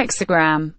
hexagram.